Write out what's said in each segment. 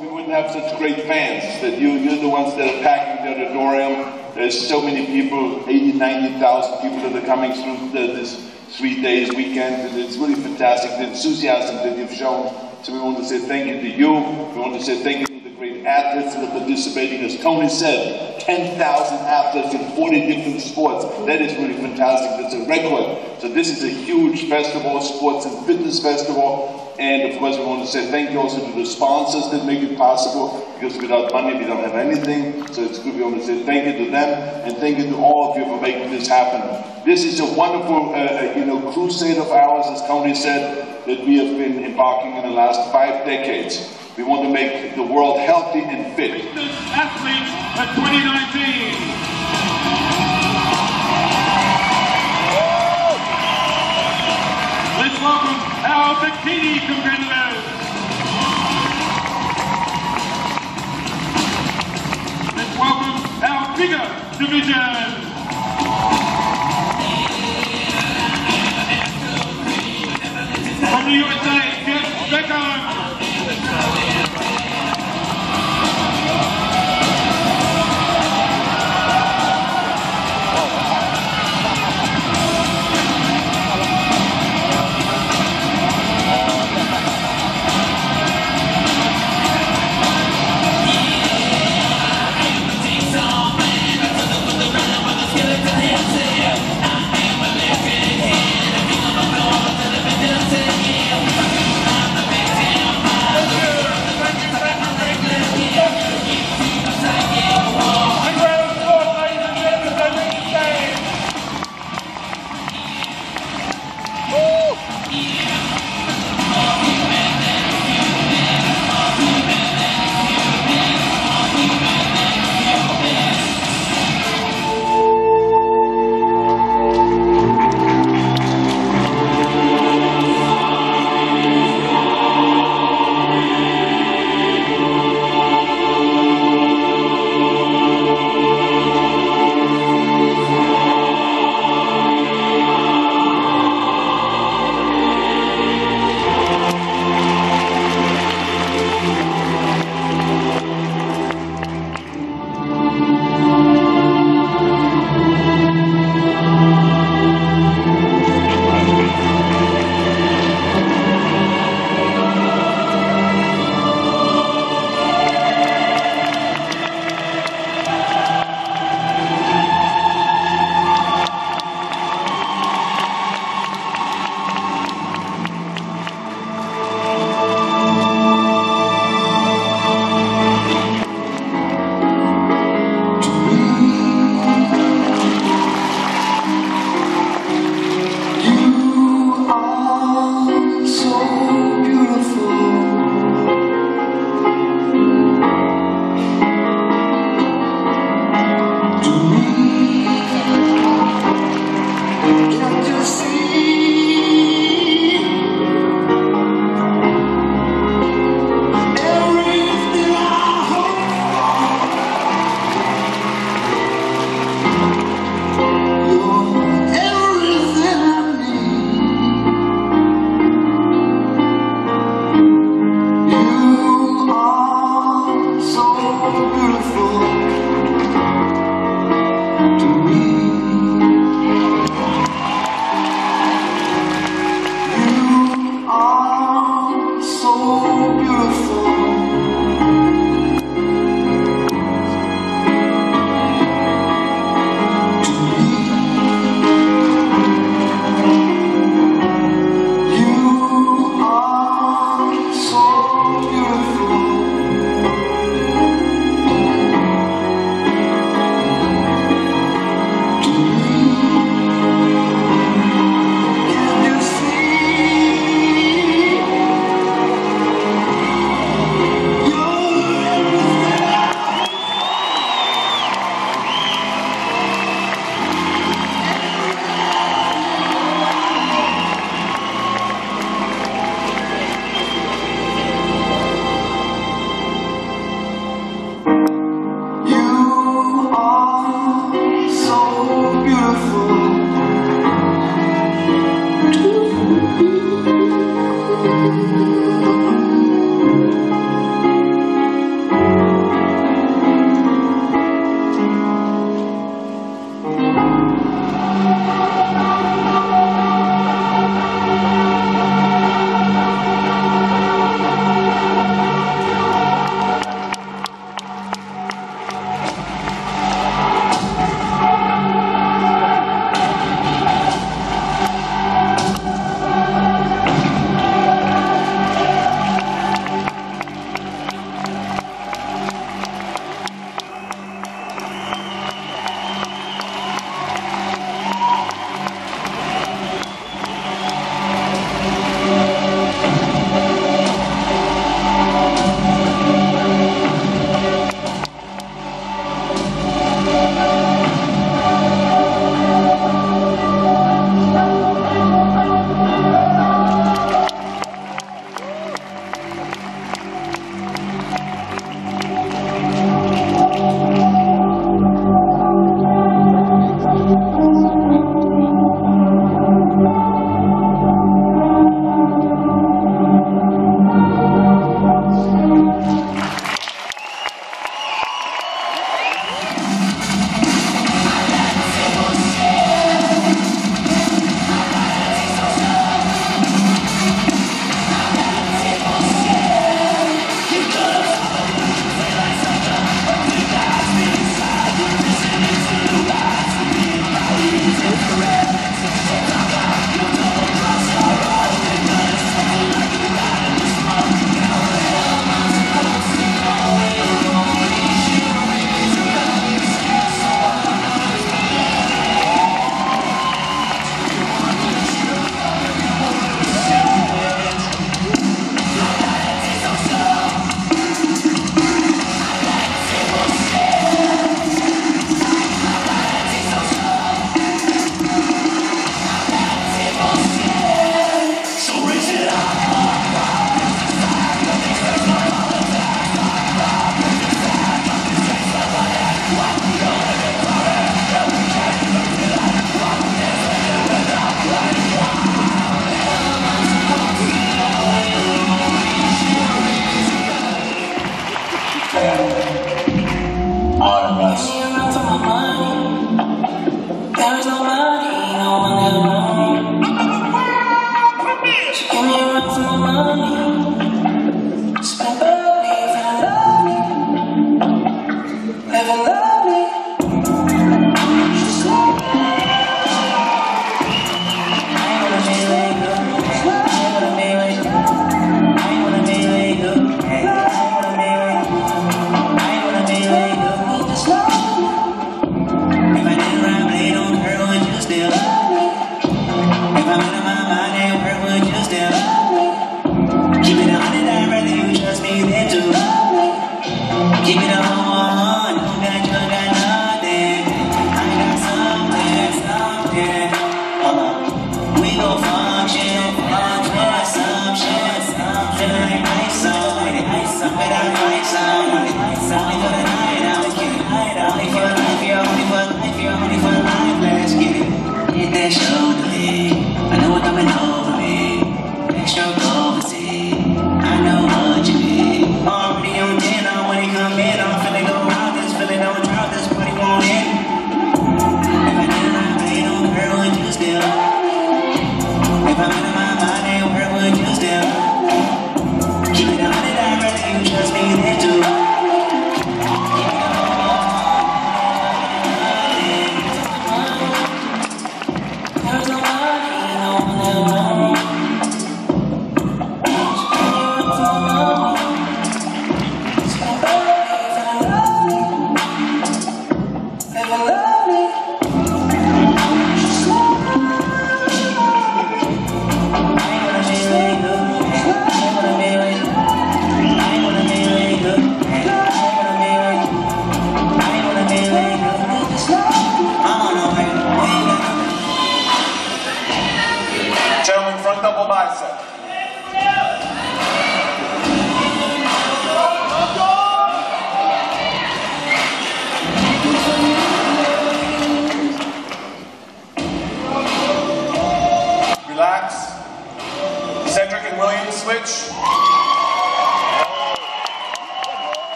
we wouldn't have such great fans. That you, you're the ones that are packing the auditorium. There's so many people, 80, 90,000 people that are coming through the, this three days weekend. And it's really fantastic, the enthusiasm that you've shown. So we want to say thank you to you. We want to say thank you to the great athletes that are participating. As Tony said, 10,000 athletes in 40 different sports. That is really fantastic. That's a record. So this is a huge festival, sports and fitness festival. And of course, we want to say thank you also to the sponsors that make it possible, because without money, we don't have anything. So it's good. We want to say thank you to them, and thank you to all of you for making this happen. This is a wonderful, uh, you know, crusade of ours, as Tony said, that we have been embarking in the last five decades. We want to make the world healthy and fit. Athletes at 2019. Let's welcome our bikini competitors. Let's welcome our bigger division. From the USA,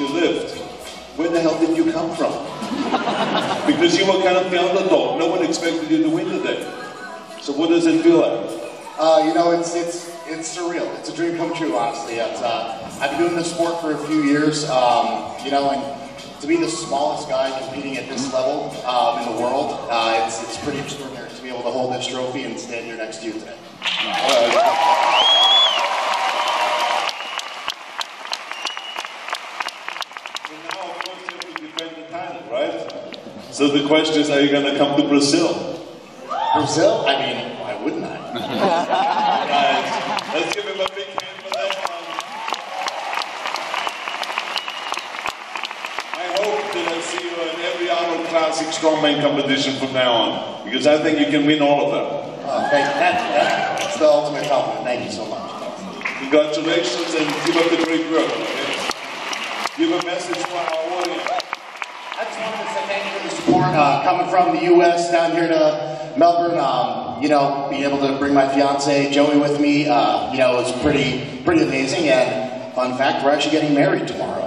You lift, where the hell did you come from? because you were kind of the underdog. No one expected you to win today. So what does it feel like? Uh, you know, it's it's it's surreal. It's a dream come true, honestly. It's, uh, I've been doing this sport for a few years, um, you know, and to be the smallest guy competing at this level um, in the world, uh, it's, it's pretty extraordinary to be able to hold this trophy and stand here next to you today. And now, of course, you have to defend the title, right? So the question is, are you going to come to Brazil? Brazil? I mean, why wouldn't I? Let's give him a big hand for that one. I hope that I see you in every Arnold Classic Strongman competition from now on, because I think you can win all of them. Uh, thank you. That, that's the ultimate compliment. Thank you so much. Congratulations and keep up the great work. Give a message for our audience. I just wanted to say thank you for the support. Uh, coming from the U.S. down here to Melbourne, um, you know, being able to bring my fiance Joey with me, uh, you know, was pretty pretty amazing. And fun fact, we're actually getting married tomorrow.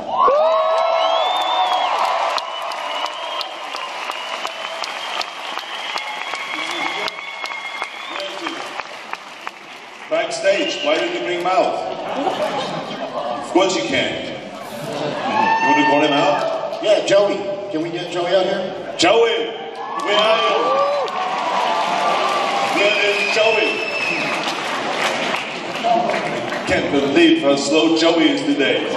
Backstage, why didn't you bring him out? Of course you can. You want to call him out? Yeah, Joey. Can we get Joey out here? Joey, where are you? Where is Joey? Can't believe how slow Joey is today.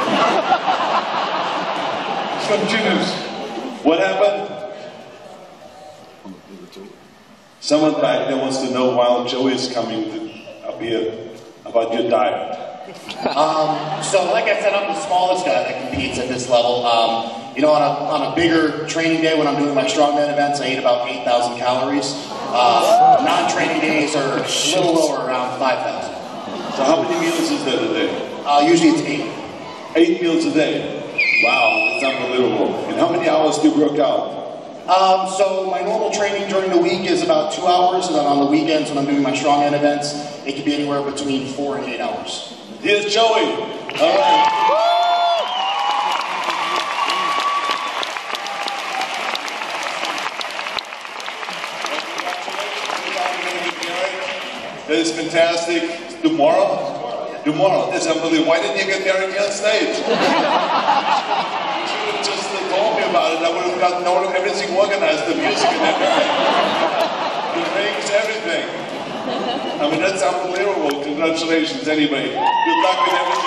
Some Continues. What happened? Someone back there wants to know while Joey is coming to up here about your diet. Um, so, like I said, I'm the smallest guy that competes at this level. Um, you know, on a, on a bigger training day when I'm doing my strongman events, I eat about 8,000 calories. Uh, non-training days are a little lower, around 5,000. So how many meals is that a day? Uh, usually it's eight. Eight meals a day. Wow, that's unbelievable. And how many hours do you work out? Um, so my normal training during the week is about two hours, and then on the weekends when I'm doing my strongman events, it can be anywhere between four and eight hours. Here's Joey. All right. That is fantastic. Tomorrow? Tomorrow. It's unbelievable. Why didn't you get Derek on stage? just told me about it. I would have gotten known everything organized, the music and everything. The rings, everything. I mean, that's unbelievable. Congratulations, anyway. Good luck with everything.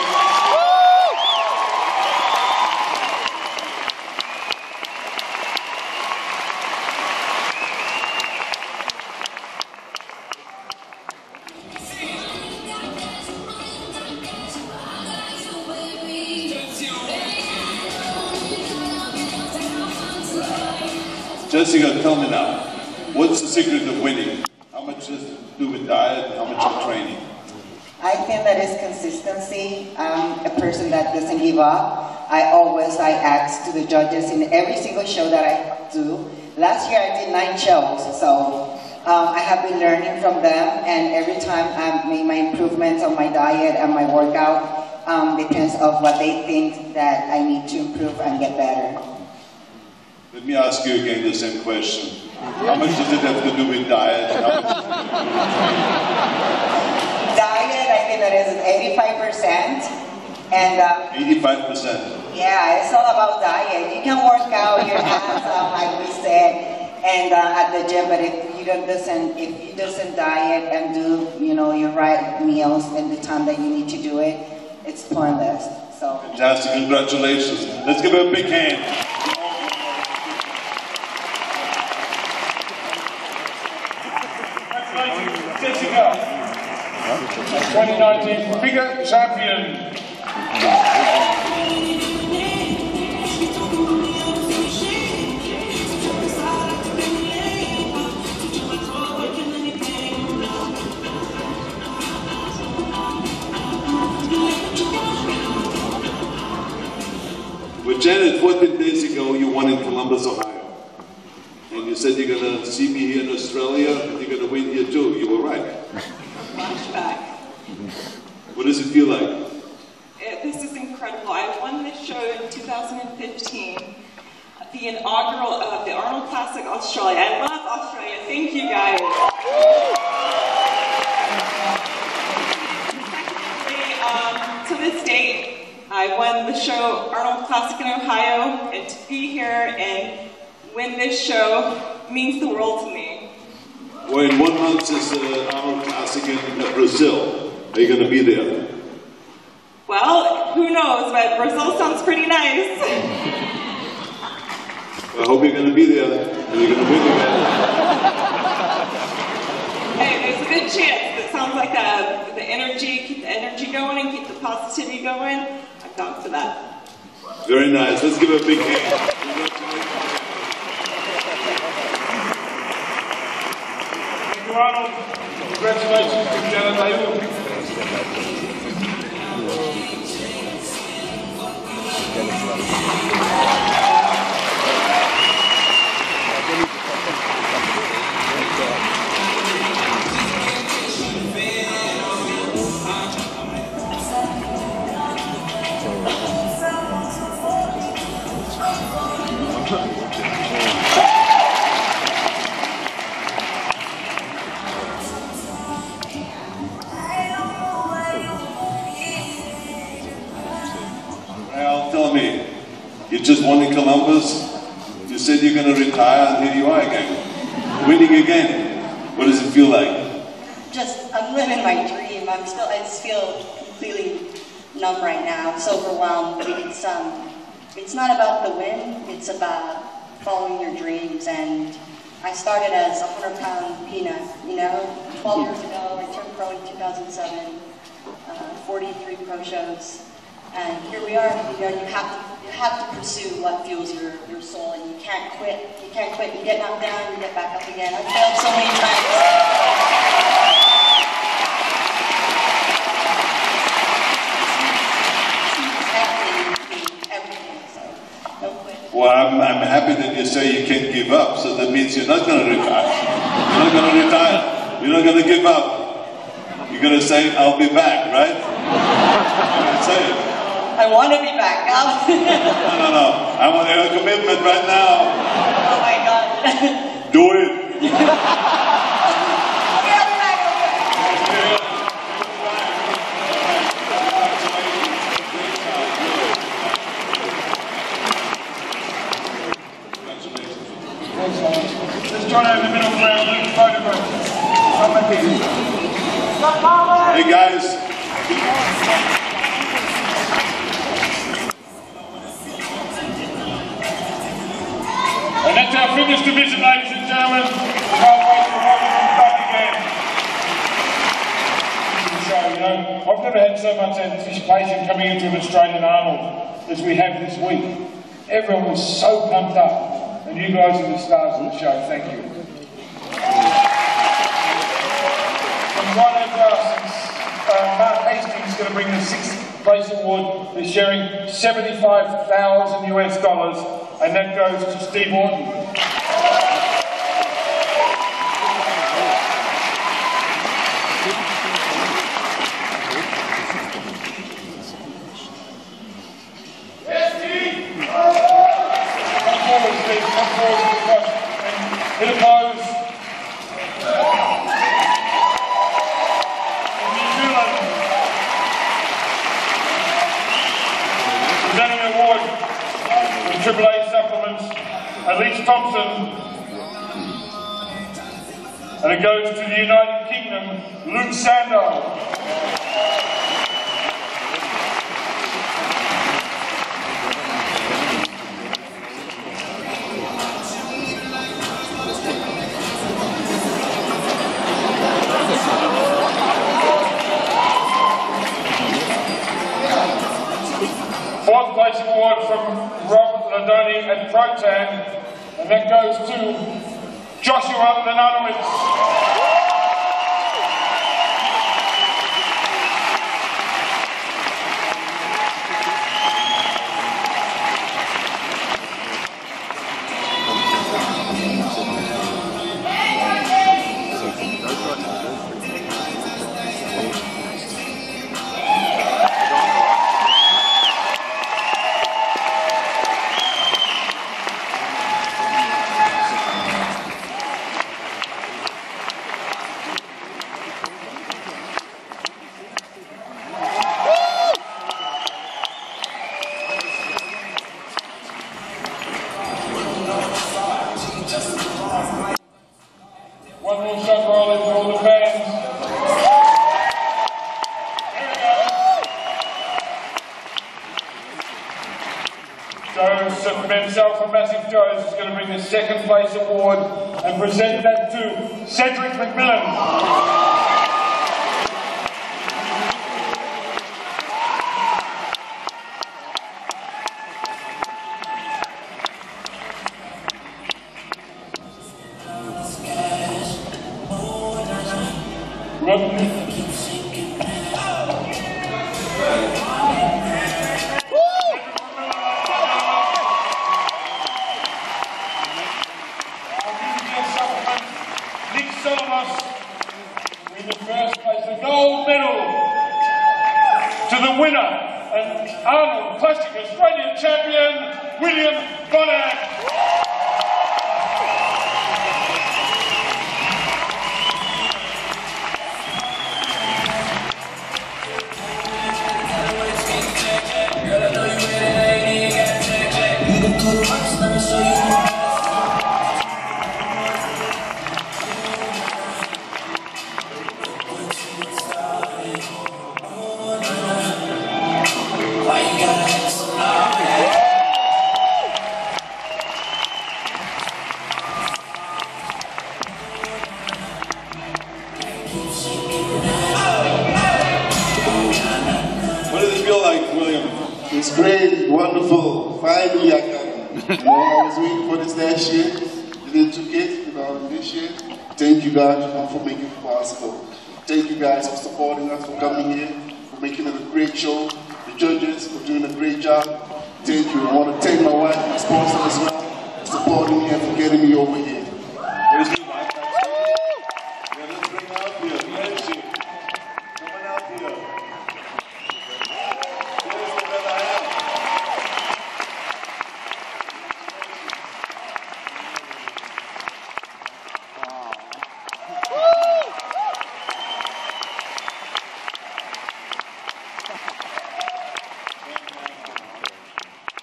Give up. I always I ask to the judges in every single show that I do. Last year I did nine shows, so um, I have been learning from them, and every time I make my improvements on my diet and my workout um, depends of what they think that I need to improve and get better. Let me ask you again the same question. How much does it have to do with diet? and How much Diet, I think that is 85%. And uh, 85%. Yeah, it's all about diet. You can work out your ass off, like we said, and uh, at the gym. But if you don't doesn't, if you doesn't diet and do, you know, your right meals in the time that you need to do it, it's pointless. So Fantastic, congratulations. Let's give her a big hand. Congratulations, Jessica. 2019 figure champion. With Janet, 14 days ago, you won in Columbus, Ohio. And you said you're going to see me here in Australia and you're going to win here too. You were right. pushback. What does it feel like? Incredible. I won this show in 2015, the inaugural of the Arnold Classic Australia. I love Australia. Thank you guys. Um, to this date, I won the show Arnold Classic in Ohio, and to be here and win this show means the world to me. Well, in one month is uh, Arnold Classic in uh, Brazil. Are you going to be there? Well, who knows, but Brazil sounds pretty nice. I hope you're going to be there and you're going to win again. Hey, there's a good chance. It sounds like uh, the energy, keep the energy going and keep the positivity going. I'm down for that. Very nice. Let's give a big hand. It's not about the win, it's about following your dreams and I started as a hundred pound peanut, you know, 12 years ago, I turned pro in 2007, uh, 43 pro shows, and here we are. You know, you have to you have to pursue what fuels your, your soul, and you can't quit. You can't quit. You get knocked down, you get back up again. I've failed so many times. everything, so no quit. Well, I'm, I'm happy that you say you can't give up, so that means you're not going to retire. You're not going to retire. You're not going to give up. You're going to say, I'll be back, right? You're going to say it. I want to be back. oh No, no, no. I want a commitment right now. Oh my god. Do it. okay, I'll be back. I'll be back. Let's out in the middle ground, Luke photograph. Come back here. Hey, guys. And that's our fitness division, ladies and gentlemen. Can't wait to welcome back again. So, you know, I've never had so much anticipation coming into an Australian Arnold as we have this week. Everyone was so pumped up, and you guys are the stars of the show. Thank you. From right over us, uh, Mark Hastings is going to bring the sixth place award. They're sharing 75,000 US dollars, and that goes to Steve Orton. Second place award and present that to Cedric McMillan. For coming here, for making it a great show. The judges for doing a great job. Thank you. I want to thank my wife, my sponsor as well, for supporting me and for getting me over here. Where's your wife? Yeah, let's bring her up here. Where is she? Come on out here. Where's the better half?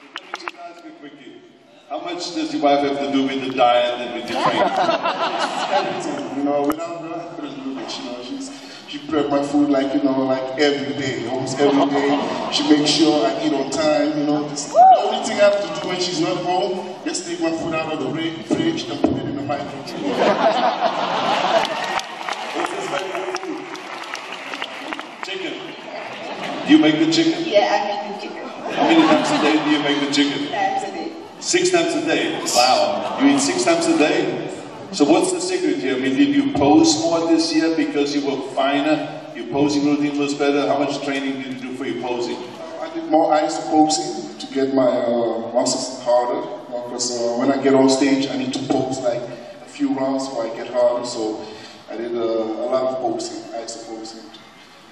Let me just ask you quickly. How much does your wife have to do with the diet and with the training? everything, you know, without her, I couldn't do this, you know, she's, she prep my food like, you know, like every day, almost every day. She makes sure I eat on time, you know, the only thing I have to do when she's not home, just take my food out of the ri- fridge and put it in the microwave. Favorite food? Chicken. Do you make the chicken? Yeah, I make the chicken. How many times a day do you make the chicken? Six Times a day. Six times a day. Wow. You eat six times a day? So what's the secret here? I mean, did you pose more this year because you were finer? Your posing routine was better? How much training did you do for your posing? I did more ice posing to get my uh, muscles harder, because uh, when I get on stage, I need to pose like a few rounds before I get harder, so I did uh, a lot of posing, ice posing.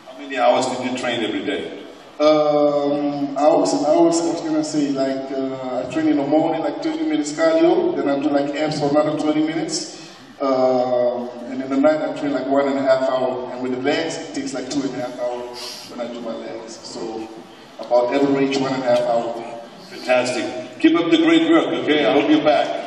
How many hours did you train every day? Um, hours and hours, I was gonna say, like, uh, I train in the morning, like 20 minutes cardio, then I do like abs for another 20 minutes. Um, and in the night, I train like one and a half hour. And with the legs, it takes like two and a half hours when I do my legs. So, about average one and a half hour. Fantastic. Keep up the great work, okay? I hope you're back.